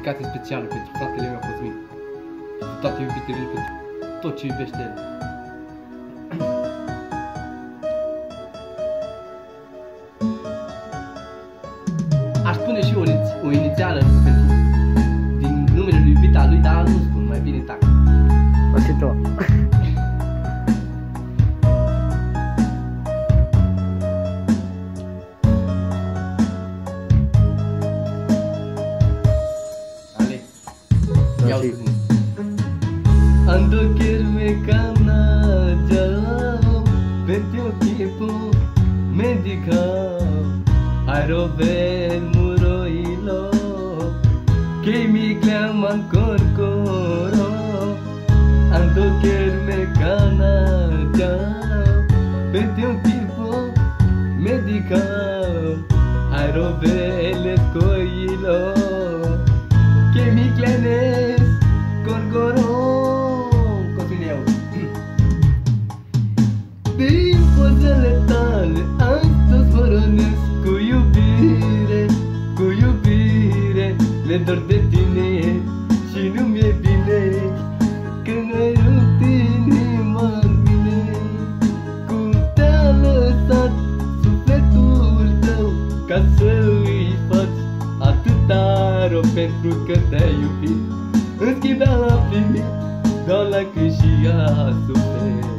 dedicație specială pentru fratele meu Cosmin. Pentru toate iubitele lui, pentru tot ce iubește el. Aș spune și o, iniț- o inițială Andukirme kana jalao Betyo kipu me dikhao Arobe muro ilo Kemi klaman korkoro Andukirme kana jalao Betyo kipu me dikhao Arobe le koilo Kemi klanen pozele tale Astăzi mă rănesc cu iubire Cu iubire. Le dor de tine Și nu mi-e bine Când ai rupt inima în mine. Cum te-a lăsat sufletul tău Ca să îi faci atâta rău Pentru că te-ai iubit? În schimb a primit Doar la cât și a suferit